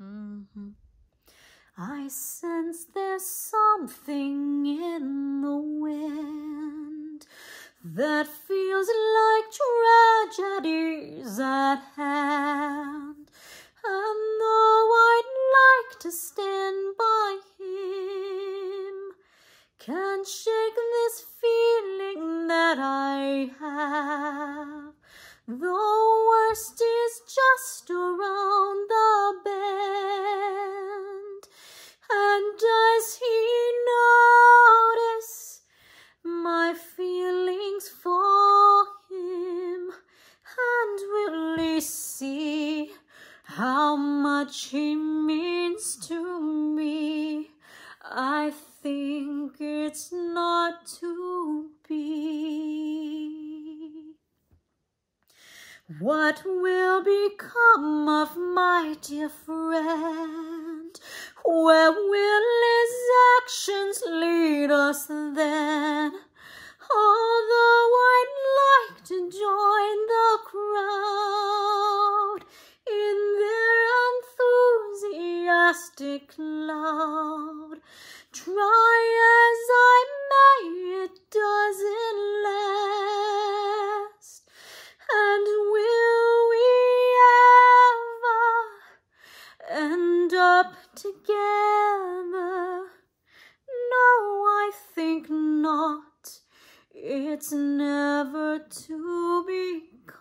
Mm-hmm. I sense there's something in the wind that feels like tragedies at hand. And though I'd like to stand by him, can't shake this feeling that I have. The worst much he means to me? I think it's not to be. What will become of my dear friend? Where will his actions lead us then? Although enthusiastic cloud, try as I may, it doesn't last. And will we ever end up together? No, I think not. It's never to become,